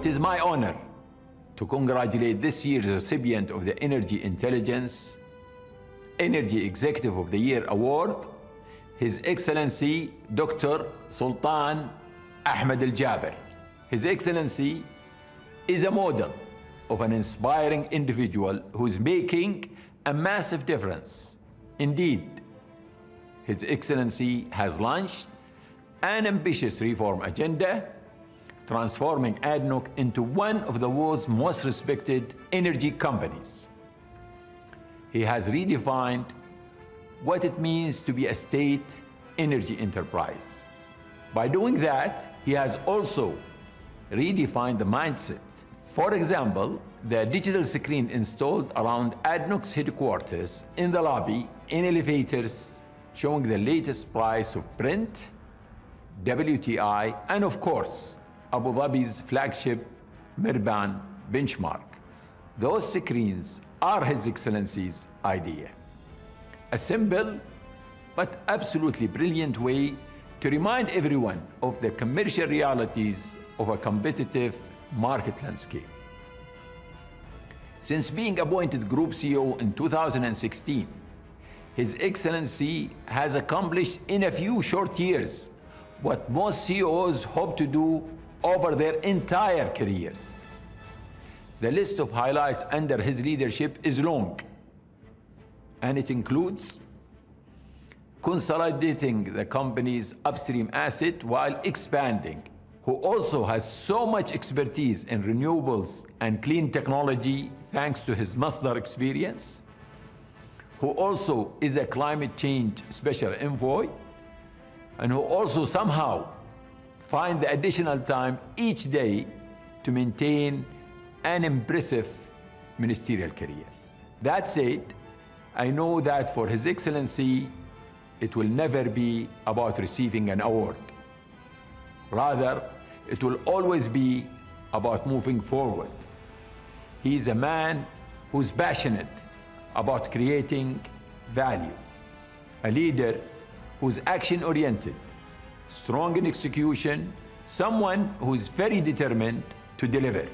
it is my honor to congratulate this year's recipient of the Energy Intelligence Energy Executive of the Year Award, His Excellency Dr. Sultan Ahmed Al Jaber. His Excellency is a model of an inspiring individual who's making a massive difference. Indeed, His Excellency has launched an ambitious reform agenda, transforming ADNOC into one of the world's most respected energy companies. He has redefined what it means to be a state energy enterprise. By doing that, he has also redefined the mindset. For example, the digital screen installed around ADNOC's headquarters in the lobby, in elevators, showing the latest price of Brent, WTI, and of course, Abu Dhabi's flagship Murban benchmark. Those screens are His Excellency's idea. A simple but absolutely brilliant way to remind everyone of the commercial realities of a competitive market landscape. Since being appointed Group CEO in 2016, His Excellency has accomplished in a few short years what most CEOs hope to do over their entire careers. The list of highlights under his leadership is long, and it includes consolidating the company's upstream asset while expanding, who also has so much expertise in renewables and clean technology thanks to his Masdar experience, who also is a climate change special envoy, and who also somehow find the additional time each day to maintain an impressive ministerial career. That said, I know that for His Excellency, it will never be about receiving an award. Rather, it will always be about moving forward. He is a man who's passionate about creating value, a leader who's action oriented, strong in execution, someone who's very determined to deliver.